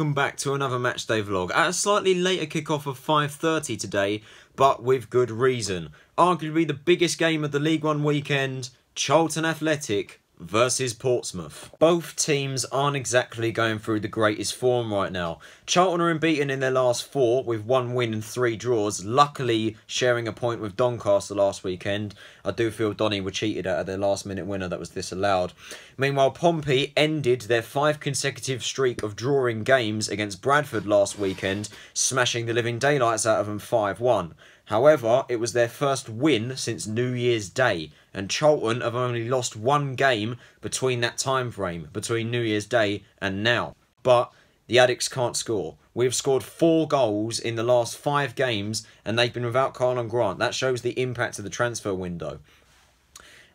welcome back to another matchday vlog at a slightly later kickoff of 5.30 today, but with good reason. Arguably the biggest game of the League One weekend, Charlton Athletic versus Portsmouth. Both teams aren't exactly going through the greatest form right now. Charlton are unbeaten in their last four with one win and three draws, luckily sharing a point with Doncaster last weekend. I do feel Donny were cheated out of their last minute winner that was disallowed. Meanwhile, Pompey ended their five consecutive streak of drawing games against Bradford last weekend, smashing the living daylights out of them 5-1. However, it was their first win since New Year's Day, and Charlton have only lost one game between that time frame, between New Year's Day and now. But the Addicks can't score. We've scored four goals in the last five games, and they've been without Karlan Grant. That shows the impact of the transfer window.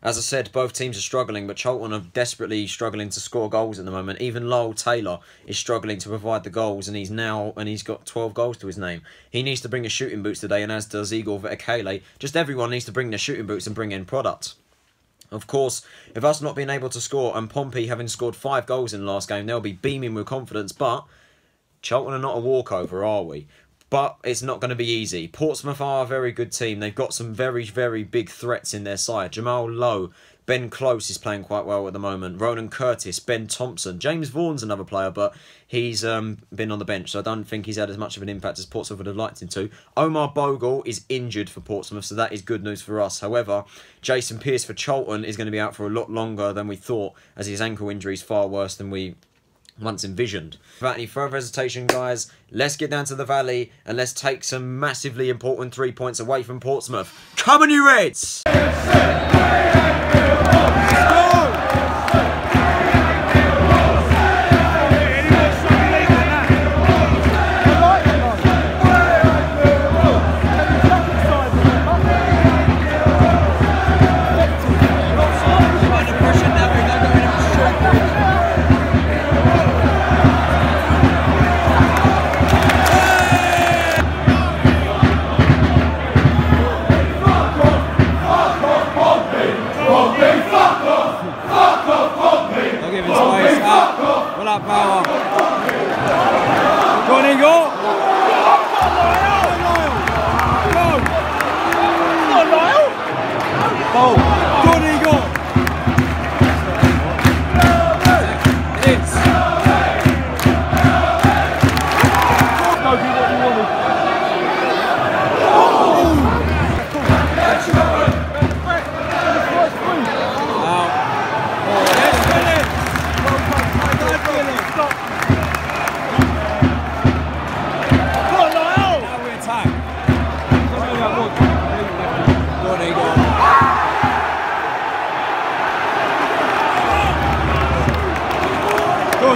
As I said, both teams are struggling, but Charlton are desperately struggling to score goals at the moment. Even Lyle Taylor is struggling to provide the goals, and he's now and he's got 12 goals to his name. He needs to bring his shooting boots today, and as does Igor Vetokele. Just everyone needs to bring their shooting boots and bring in products. Of course, if us not being able to score and Pompey having scored five goals in the last game, they'll be beaming with confidence. But Charlton are not a walkover, are we? But it's not going to be easy. Portsmouth are a very good team. They've got some very, very big threats in their side. Jamal Lowe, Ben Close is playing quite well at the moment. Ronan Curtis, Ben Thompson. James Vaughan's another player, but he's um, been on the bench, so I don't think he's had as much of an impact as Portsmouth would have liked him to. Omar Bogle is injured for Portsmouth, so that is good news for us. However, Jason Pearce for Charlton is going to be out for a lot longer than we thought, as his ankle injury is far worse than we once envisioned. Without any further hesitation, guys, let's get down to the Valley and let's take some massively important three points away from Portsmouth. Come on, you Reds!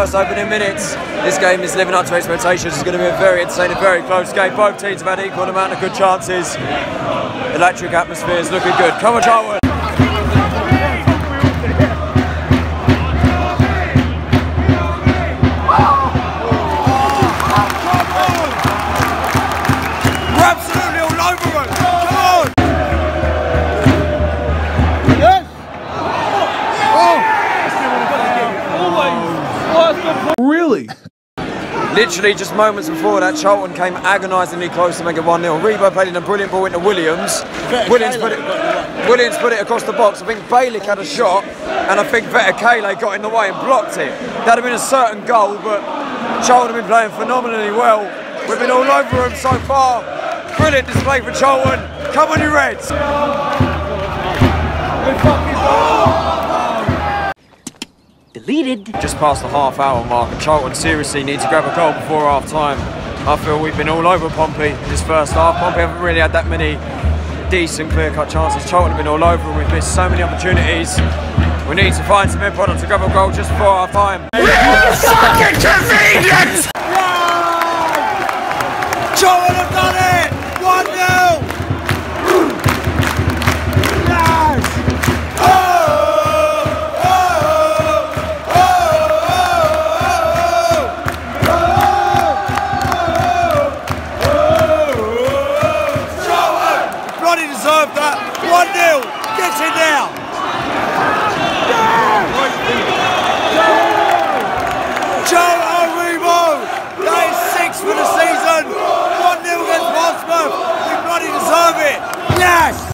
first opening minutes. This game is living up to expectations. It's going to be a very entertaining, very close game. Both teams have had equal amount of good chances. Electric atmosphere is looking good. Come on, Charlton. Literally just moments before that, Charlton came agonisingly close to make it 1-0. Rebo played in a brilliant ball into Williams. Williams put, it, Williams put it across the box. I think Bielik had a shot, and I think better Vetokele got in the way and blocked it. That'd have been a certain goal, but Charlton have been playing phenomenally well. We've been all over them so far. Brilliant display for Charlton. Come on, you Reds! Deleted. Just past the half hour mark and Charlton seriously need to grab a goal before half time. I feel we've been all over Pompey this first half. Pompey haven't really had that many decent clear-cut chances. Charlton have been all over and we've missed so many opportunities. We need to find some input to grab a goal just before half time. fucking convenient! attention now. Joe Aribo, day six for the season. 1 0 against Portsmouth. We bloody deserve it. Yes!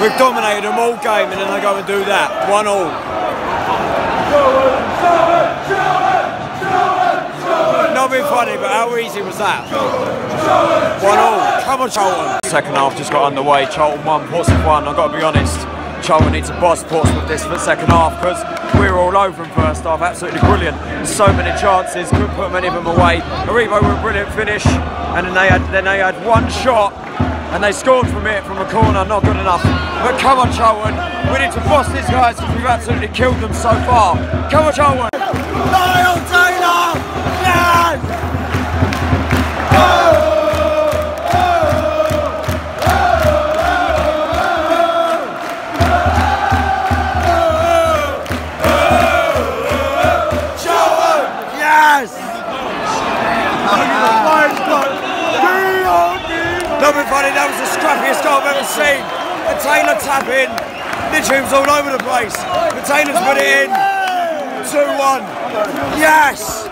We've dominated them all game and then they go and do that. One all. Not being funny, but how easy was that? One all. Come on, Charlton. Second half just got underway. Charlton won, Portsmouth won. I've got to be honest. Charlton needs to boss Portsmouth this for the second half because we were all over them first half. Absolutely brilliant. So many chances, couldn't put many of them away. Aribo with a brilliant finish, and then they had then they had one shot and they scored from it from a corner, not good enough. But come on, Charlton, we need to boss these guys because we've absolutely killed them so far. Come on, Charlton. Funny, that was the scrappiest goal I've ever seen. The Taylor tap in, literally was all over the place. The Taylor's put it in. 2-1. Yes!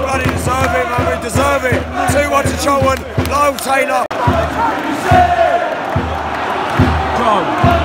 Bloody deserve it, man, deserve it. 2-1 to Taylor. Strong.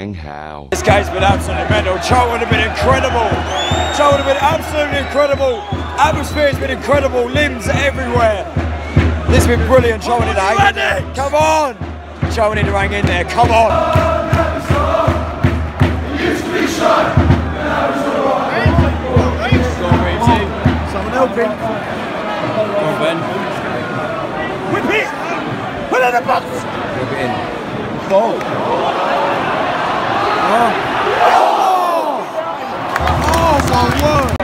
Fucking hell. This game's been absolutely mental. Charlton have been incredible. Charlton have been absolutely incredible. Atmosphere's been incredible. Limbs everywhere. This has been brilliant. Charlton need to hang in there. Come on. Charlton need to hang in there. Come on. Someone helping. Go on, Ben. Whip it! Put it in the box! Whip it in. Goal. Oh my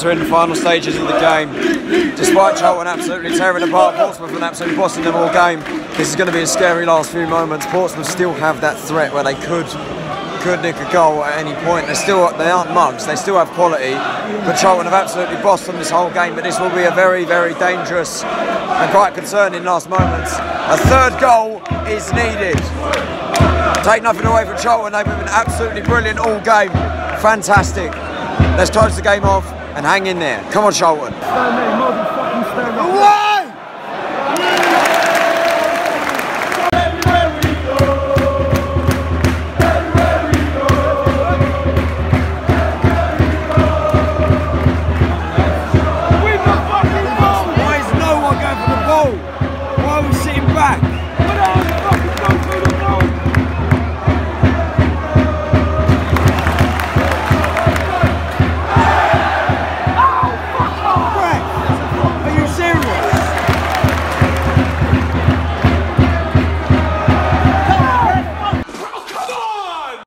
Entering the final stages of the game. Despite Charlton absolutely tearing apart Portsmouth and absolutely bossing them all game, this is going to be a scary last few moments. Portsmouth still have that threat where they could could nick a goal at any point. They still they aren't mugs. They still have quality, but Charlton have absolutely bossed them this whole game. But this will be a very very dangerous and quite concerning last moments. A third goal is needed. Take nothing away from Charlton. They've been absolutely brilliant all game. Fantastic. Let's close the game off and hang in there. Come on, Charlton.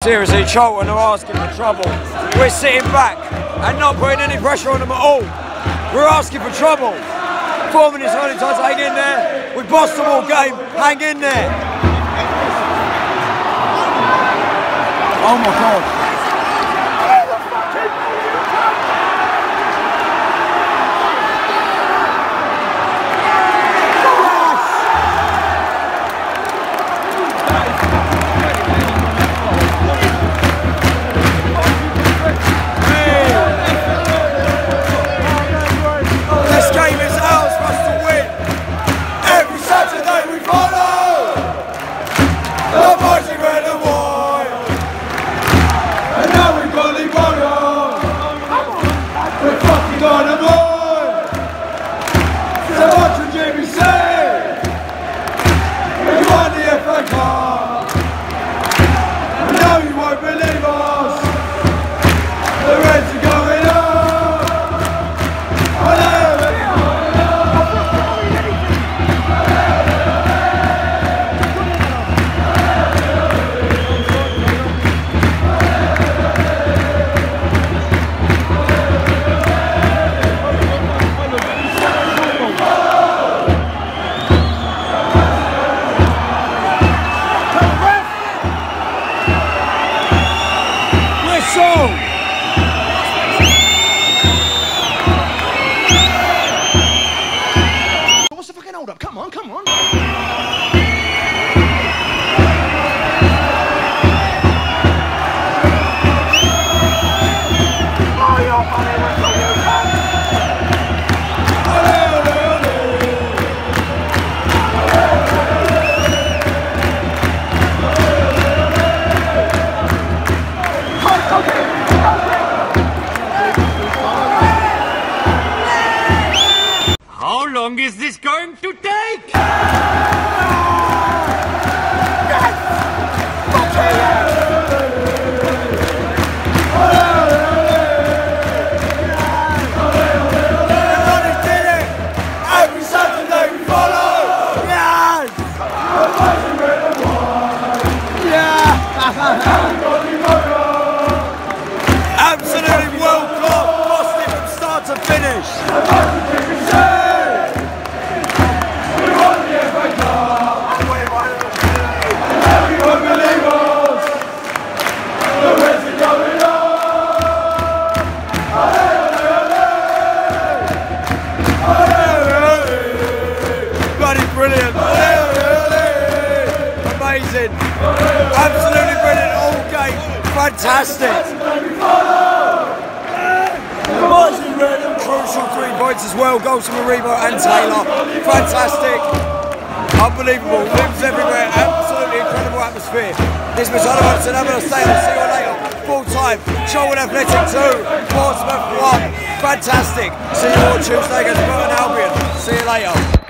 Seriously, Charlton are asking for trouble. We're sitting back and not putting any pressure on them at all. We're asking for trouble. Four minutes only time to hang in there. We bossed them all game. Hang in there. Oh my god. Long is this going to take? Absolutely world class, lost from start to finish. Amazing. Absolutely brilliant all game. Fantastic. Crucial three points as well. Goals from Aribo and Taylor. Fantastic. Unbelievable. Limbs everywhere. Absolutely incredible atmosphere. This was Oliver and have a say. I'll see you later. Full time. Charlton Athletic 2. Portsmouth 1. Fantastic. See you all Tuesday against Burton Albion. See you later.